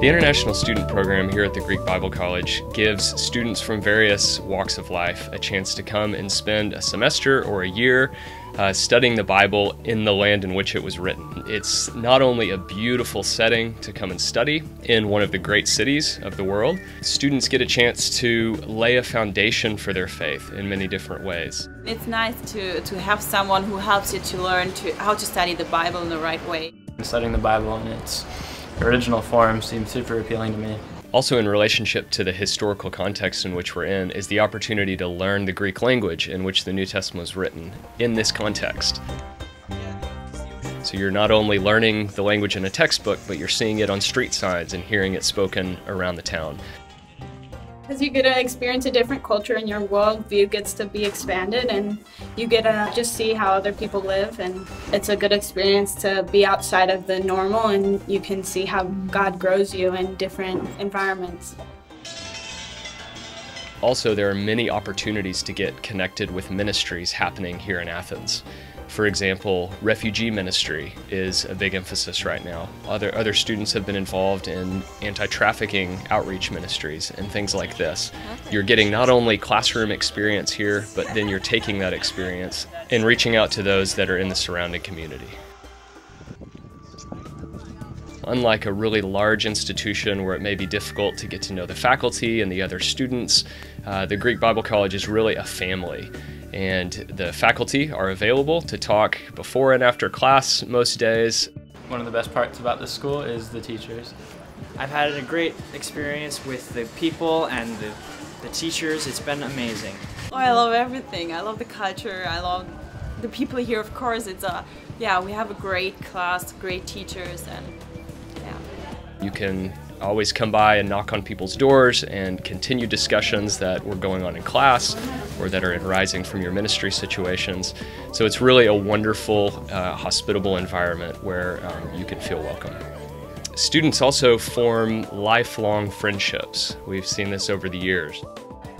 The International Student Program here at the Greek Bible College gives students from various walks of life a chance to come and spend a semester or a year uh, studying the Bible in the land in which it was written. It's not only a beautiful setting to come and study in one of the great cities of the world, students get a chance to lay a foundation for their faith in many different ways. It's nice to, to have someone who helps you to learn to, how to study the Bible in the right way. Studying the Bible in its original form seems super appealing to me. Also, in relationship to the historical context in which we're in, is the opportunity to learn the Greek language in which the New Testament was written in this context. So you're not only learning the language in a textbook, but you're seeing it on street signs and hearing it spoken around the town because you get to experience a different culture and your worldview gets to be expanded and you get to just see how other people live and it's a good experience to be outside of the normal and you can see how God grows you in different environments. Also, there are many opportunities to get connected with ministries happening here in Athens. For example, refugee ministry is a big emphasis right now. Other, other students have been involved in anti-trafficking outreach ministries and things like this. You're getting not only classroom experience here, but then you're taking that experience and reaching out to those that are in the surrounding community. Unlike a really large institution where it may be difficult to get to know the faculty and the other students, uh, the Greek Bible College is really a family and the faculty are available to talk before and after class most days. One of the best parts about this school is the teachers. I've had a great experience with the people and the, the teachers. It's been amazing. Oh, I love everything. I love the culture. I love the people here. Of course, it's a yeah. We have a great class, great teachers, and yeah. You can always come by and knock on people's doors and continue discussions that were going on in class or that are arising from your ministry situations. So it's really a wonderful, uh, hospitable environment where um, you can feel welcome. Students also form lifelong friendships. We've seen this over the years.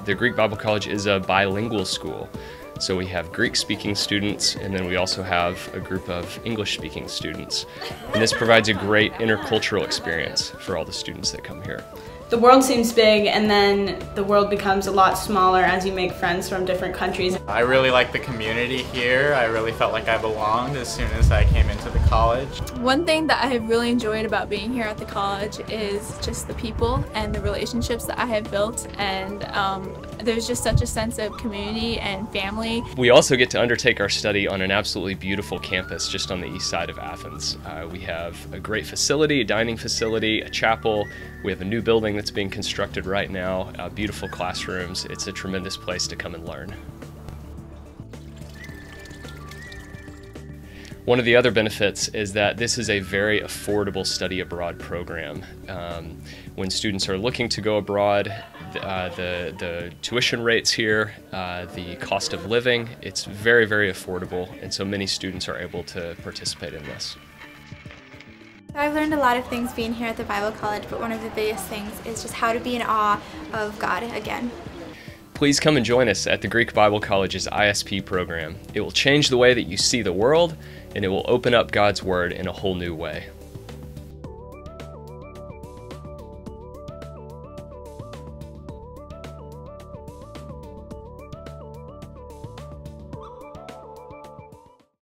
The Greek Bible College is a bilingual school. So we have Greek speaking students and then we also have a group of English speaking students. And this provides a great intercultural experience for all the students that come here the world seems big and then the world becomes a lot smaller as you make friends from different countries. I really like the community here. I really felt like I belonged as soon as I came into the college. One thing that I have really enjoyed about being here at the college is just the people and the relationships that I have built and um, there's just such a sense of community and family. We also get to undertake our study on an absolutely beautiful campus just on the east side of Athens. Uh, we have a great facility, a dining facility, a chapel, we have a new building that's being constructed right now, uh, beautiful classrooms. It's a tremendous place to come and learn. One of the other benefits is that this is a very affordable study abroad program. Um, when students are looking to go abroad, uh, the, the tuition rates here, uh, the cost of living, it's very, very affordable, and so many students are able to participate in this. I've learned a lot of things being here at the Bible College, but one of the biggest things is just how to be in awe of God again. Please come and join us at the Greek Bible College's ISP program. It will change the way that you see the world, and it will open up God's Word in a whole new way.